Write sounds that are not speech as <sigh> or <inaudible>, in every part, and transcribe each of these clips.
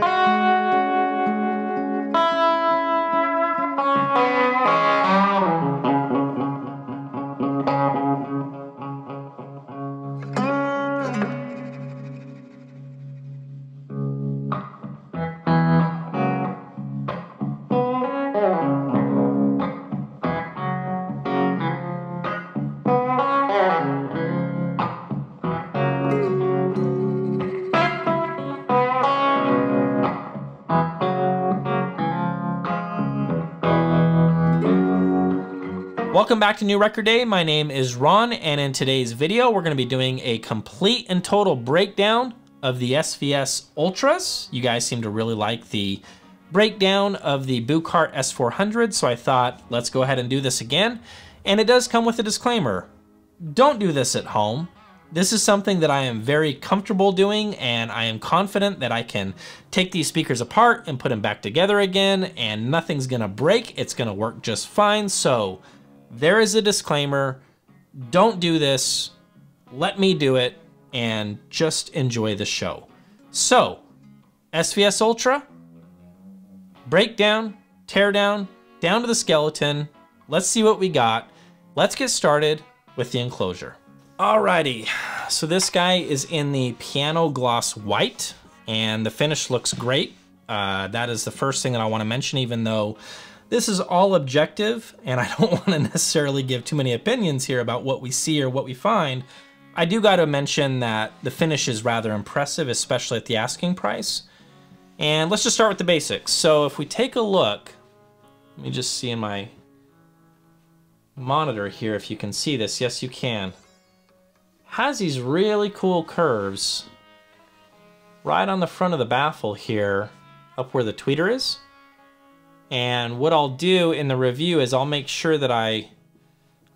Bye. Welcome back to New Record Day. My name is Ron, and in today's video, we're going to be doing a complete and total breakdown of the SVS Ultras. You guys seem to really like the breakdown of the Buchardt S400, so I thought let's go ahead and do this again. And it does come with a disclaimer. Don't do this at home. This is something that I am very comfortable doing and I am confident that I can take these speakers apart and put them back together again and nothing's gonna break. It's gonna work just fine. So there is a disclaimer. Don't do this. Let me do it and just enjoy the show. So, SVS Ultra, breakdown, down down to the skeleton. Let's see what we got. Let's get started with the enclosure. Alrighty, so this guy is in the piano gloss white and the finish looks great. Uh, that is the first thing that I wanna mention, even though this is all objective, and I <laughs> don't want to necessarily give too many opinions here about what we see or what we find. I do got to mention that the finish is rather impressive, especially at the asking price. And let's just start with the basics. So if we take a look, let me just see in my monitor here if you can see this. Yes, you can. Has these really cool curves right on the front of the baffle here, up where the tweeter is. And what I'll do in the review is I'll make sure that I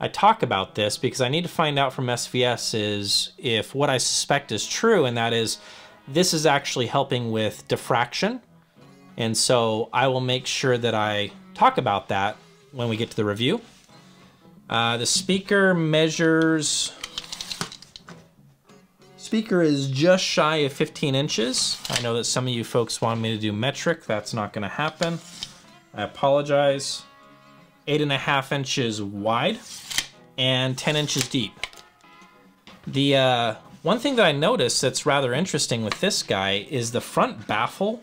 I talk about this because I need to find out from SVS is if what I suspect is true, and that is this is actually helping with diffraction. And so I will make sure that I talk about that when we get to the review. Uh, the speaker measures, speaker is just shy of 15 inches. I know that some of you folks want me to do metric. That's not gonna happen. I apologize. Eight and a half inches wide and 10 inches deep. The uh, one thing that I noticed that's rather interesting with this guy is the front baffle,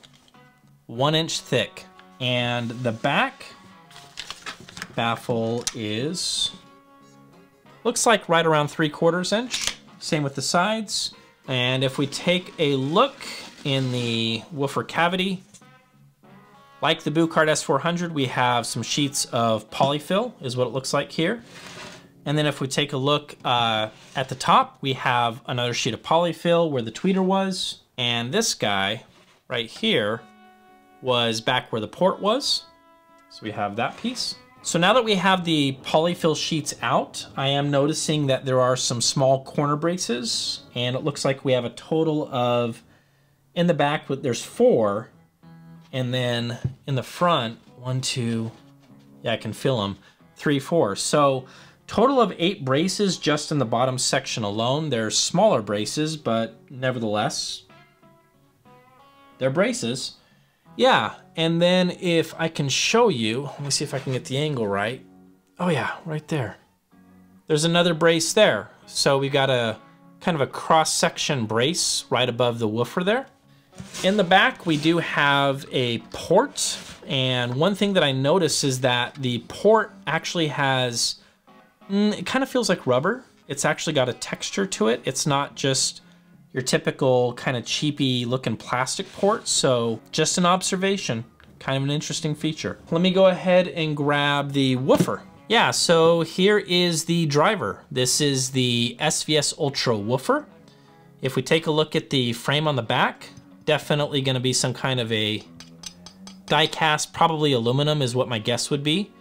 one inch thick, and the back baffle is, looks like right around three quarters inch. Same with the sides. And if we take a look in the woofer cavity, like the Buchardt S400, we have some sheets of polyfill, is what it looks like here. And then if we take a look uh, at the top, we have another sheet of polyfill where the tweeter was. And this guy right here was back where the port was. So we have that piece. So now that we have the polyfill sheets out, I am noticing that there are some small corner braces and it looks like we have a total of, in the back, there's four and then in the front, one, two, yeah, I can feel them, three, four. So total of eight braces just in the bottom section alone. They're smaller braces, but nevertheless, they're braces. Yeah, and then if I can show you, let me see if I can get the angle right. Oh yeah, right there. There's another brace there. So we got a kind of a cross section brace right above the woofer there. In the back, we do have a port. And one thing that I notice is that the port actually has, mm, it kind of feels like rubber. It's actually got a texture to it. It's not just your typical kind of cheapy looking plastic port. So just an observation, kind of an interesting feature. Let me go ahead and grab the woofer. Yeah, so here is the driver. This is the SVS Ultra woofer. If we take a look at the frame on the back, definitely going to be some kind of a die cast, probably aluminum is what my guess would be.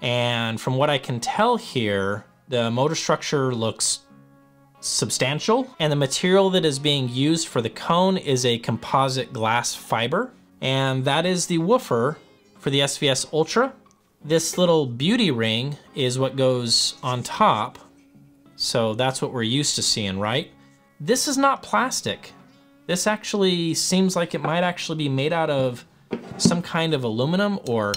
And from what I can tell here, the motor structure looks substantial and the material that is being used for the cone is a composite glass fiber. And that is the woofer for the SVS Ultra. This little beauty ring is what goes on top. So that's what we're used to seeing, right? This is not plastic. This actually seems like it might actually be made out of some kind of aluminum or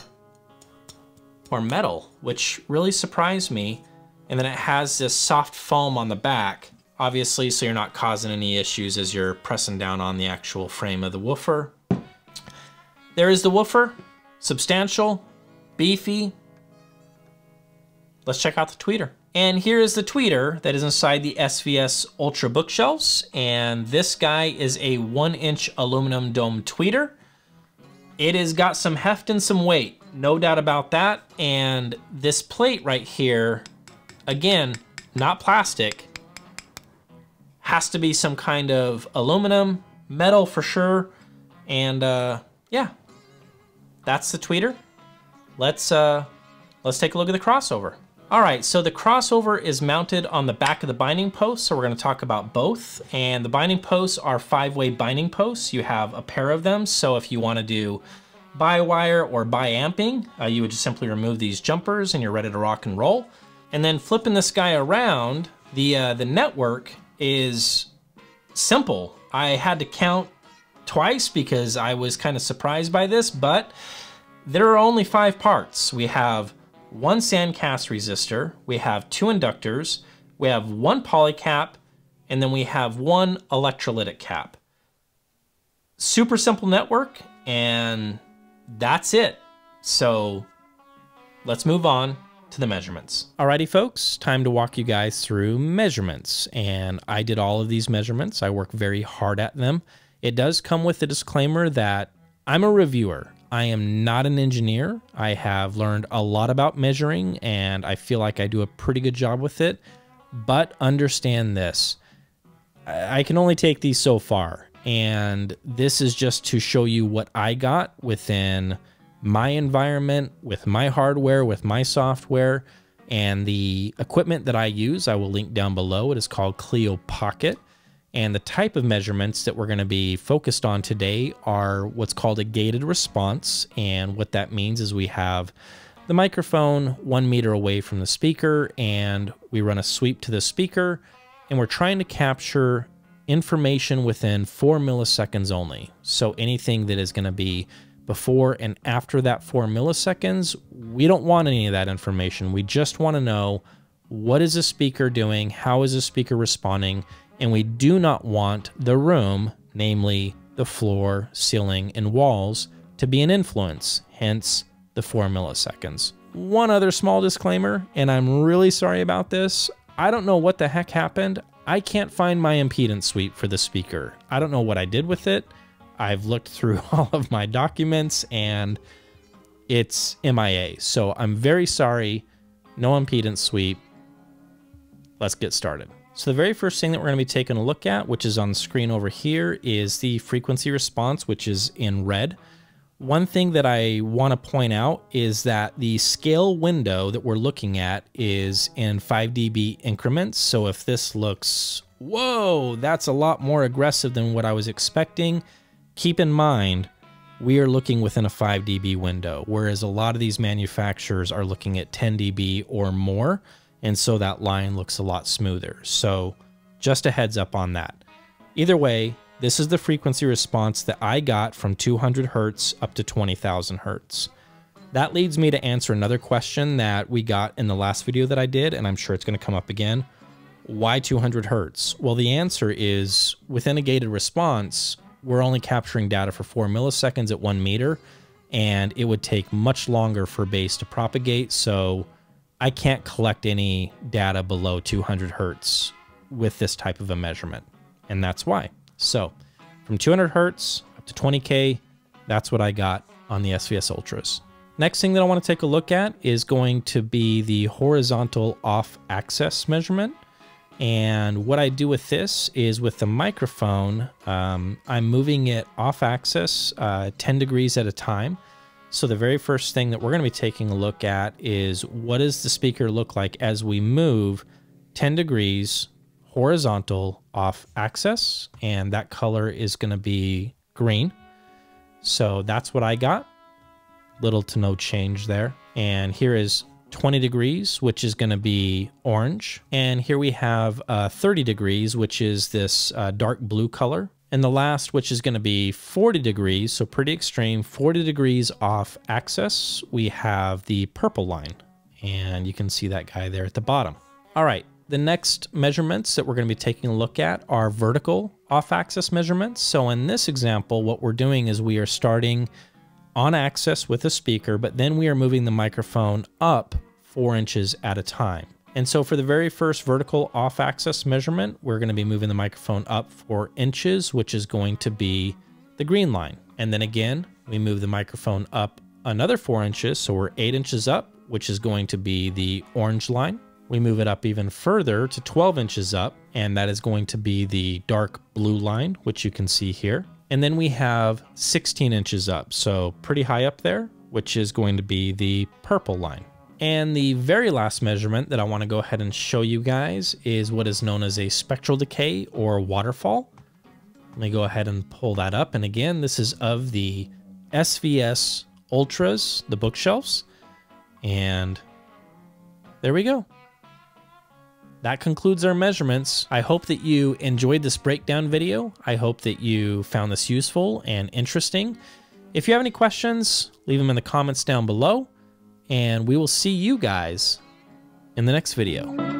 or metal, which really surprised me. And then it has this soft foam on the back, obviously, so you're not causing any issues as you're pressing down on the actual frame of the woofer. There is the woofer, substantial, beefy. Let's check out the tweeter. And here is the tweeter that is inside the SVS Ultra bookshelves. And this guy is a one inch aluminum dome tweeter. It has got some heft and some weight, no doubt about that. And this plate right here, again, not plastic, has to be some kind of aluminum, metal for sure. And uh, yeah, that's the tweeter. Let's, uh, let's take a look at the crossover. All right, so the crossover is mounted on the back of the binding post, so we're gonna talk about both. And the binding posts are five-way binding posts. You have a pair of them, so if you wanna do bi-wire or bi-amping, uh, you would just simply remove these jumpers and you're ready to rock and roll. And then flipping this guy around, the, uh, the network is simple. I had to count twice because I was kind of surprised by this, but there are only five parts. We have one sandcast resistor, we have two inductors, we have one polycap, and then we have one electrolytic cap. Super simple network, and that's it. So let's move on to the measurements. Alrighty folks, time to walk you guys through measurements. And I did all of these measurements. I work very hard at them. It does come with a disclaimer that I'm a reviewer. I am not an engineer. I have learned a lot about measuring and I feel like I do a pretty good job with it. But understand this I can only take these so far. And this is just to show you what I got within my environment, with my hardware, with my software, and the equipment that I use. I will link down below. It is called Clio Pocket. And the type of measurements that we're going to be focused on today are what's called a gated response. And what that means is we have the microphone one meter away from the speaker, and we run a sweep to the speaker, and we're trying to capture information within four milliseconds only. So anything that is going to be before and after that four milliseconds, we don't want any of that information. We just want to know what is the speaker doing, how is the speaker responding, and we do not want the room, namely the floor, ceiling, and walls, to be an influence, hence the 4 milliseconds. One other small disclaimer, and I'm really sorry about this. I don't know what the heck happened. I can't find my impedance sweep for the speaker. I don't know what I did with it. I've looked through <laughs> all of my documents and it's MIA. So I'm very sorry. No impedance sweep. Let's get started. So the very first thing that we're going to be taking a look at, which is on the screen over here, is the frequency response, which is in red. One thing that I want to point out is that the scale window that we're looking at is in 5 dB increments. So if this looks, whoa, that's a lot more aggressive than what I was expecting, keep in mind, we are looking within a 5 dB window, whereas a lot of these manufacturers are looking at 10 dB or more and so that line looks a lot smoother. So just a heads up on that. Either way, this is the frequency response that I got from 200 hertz up to 20,000 hertz. That leads me to answer another question that we got in the last video that I did, and I'm sure it's going to come up again. Why 200 hertz? Well, the answer is within a gated response, we're only capturing data for 4 milliseconds at 1 meter, and it would take much longer for bass to propagate, so I can't collect any data below 200 hertz with this type of a measurement, and that's why. So from 200 hertz up to 20K, that's what I got on the SVS Ultras. Next thing that I want to take a look at is going to be the horizontal off axis measurement. And what I do with this is with the microphone, um, I'm moving it off axis uh, 10 degrees at a time. So the very first thing that we're going to be taking a look at is what does the speaker look like as we move 10 degrees horizontal off axis and that color is going to be green. So that's what I got. Little to no change there. And here is 20 degrees, which is going to be orange. And here we have uh, 30 degrees, which is this uh, dark blue color. And the last, which is going to be 40 degrees, so pretty extreme, 40 degrees off axis, we have the purple line. And you can see that guy there at the bottom. All right, the next measurements that we're going to be taking a look at are vertical off-axis measurements. So in this example, what we're doing is we are starting on axis with a speaker, but then we are moving the microphone up four inches at a time. And so for the very first vertical off-axis measurement, we're going to be moving the microphone up four inches, which is going to be the green line. And then again, we move the microphone up another four inches, so we're eight inches up, which is going to be the orange line. We move it up even further to 12 inches up, and that is going to be the dark blue line, which you can see here. And then we have 16 inches up, so pretty high up there, which is going to be the purple line. And the very last measurement that I want to go ahead and show you guys is what is known as a spectral decay or waterfall. Let me go ahead and pull that up. And again, this is of the SVS Ultras, the bookshelves. And there we go that concludes our measurements. I hope that you enjoyed this breakdown video. I hope that you found this useful and interesting. If you have any questions, leave them in the comments down below, and we will see you guys in the next video.